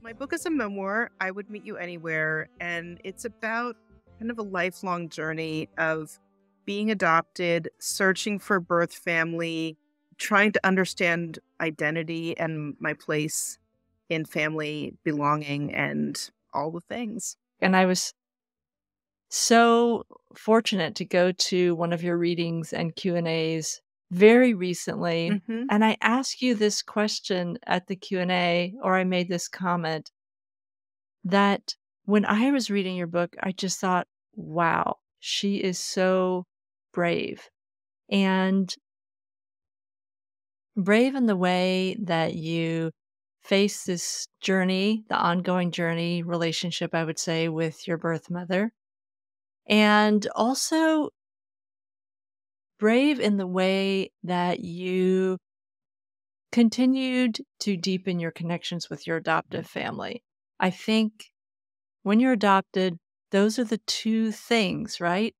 My book is a memoir, I Would Meet You Anywhere, and it's about kind of a lifelong journey of being adopted, searching for birth family, trying to understand identity and my place in family belonging and all the things. And I was so fortunate to go to one of your readings and Q&As very recently Mm-hmm. and I asked you this question at the Q&A or I made this comment that when I was reading your book I just thought wow she is so brave and brave in the way that you face this journey, the ongoing journey relationship, I would say, with your birth mother. And also brave in the way that you continued to deepen your connections with your adoptive family. I think when you're adopted, those are the two things, right?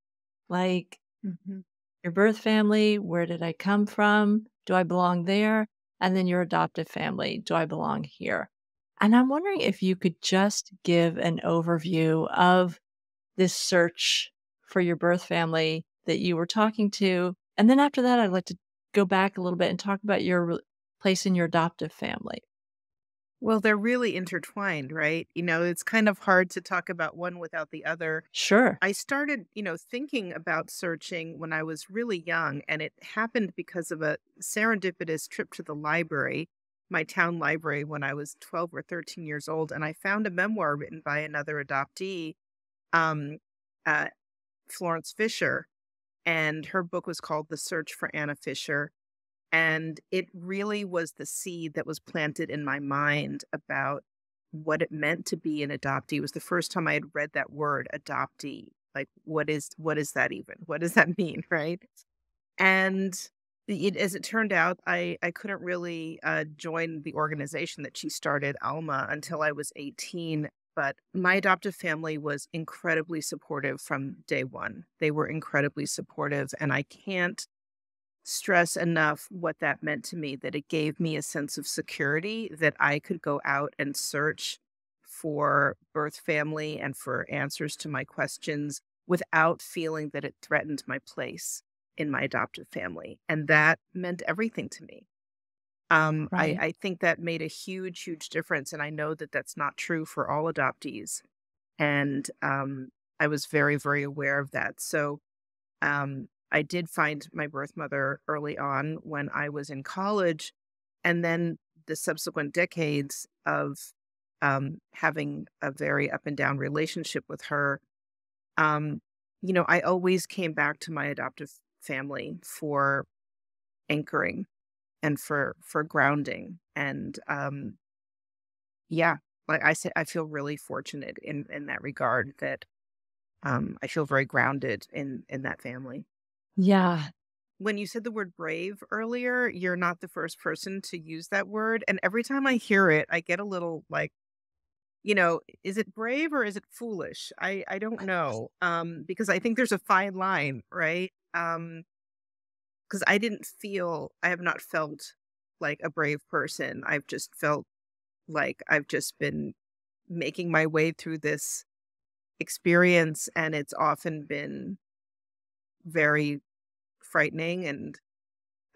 Like Mm-hmm. your birth family, where did I come from? Do I belong there? And then your adoptive family, do I belong here? And I'm wondering if you could just give an overview of this search for your birth family that you were talking to. And then after that, I'd like to go back a little bit and talk about your place in your adoptive family. Well, they're really intertwined, right? You know, it's kind of hard to talk about one without the other. Sure. I started, you know, thinking about searching when I was really young, and it happened because of a serendipitous trip to the library, my town library, when I was 12 or 13 years old. And I found a memoir written by another adoptee, um, uh, Florence Fisher. And her book was called The Search for Anna Fisher. And it really was the seed that was planted in my mind about what it meant to be an adoptee. It was the first time I had read that word, adoptee. Like, what is what is that even? What does that mean, right? And it, as it turned out, I I couldn't really uh, join the organization that she started, Alma, until I was eighteen. But my adoptive family was incredibly supportive from day one. They were incredibly supportive, and I can't stress enough what that meant to me that it gave me a sense of security that I could go out and search for birth family and for answers to my questions without feeling that it threatened my place in my adoptive family. And that meant everything to me. Um, Right. I, I think that made a huge, huge difference. And I know that that's not true for all adoptees. And um, I was very, very aware of that. So um, I did find my birth mother early on when I was in college. And then the subsequent decades of um, having a very up and down relationship with her, um, you know, I always came back to my adoptive family for anchoring and for for grounding. And um, yeah, like I said, I feel really fortunate in in that regard that um, I feel very grounded in in that family. Yeah. When you said the word brave earlier, you're not the first person to use that word. And every time I hear it, I get a little like, you know, is it brave or is it foolish? I, I don't know. Um, because I think there's a fine line, right? Um, because I didn't feel, I have not felt like a brave person. I've just felt like I've just been making my way through this experience, and it's often been very frightening and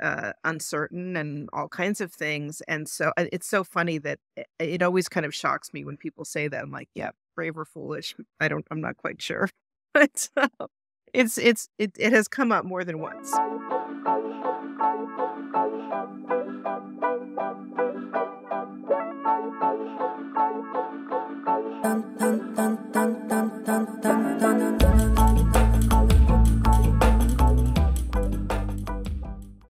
uh, uncertain and all kinds of things. And so it's so funny that it, it always kind of shocks me when people say that. I'm like, yeah, brave or foolish. I don't, I'm not quite sure. But uh, it's it's it, it has come up more than once.